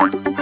Bye.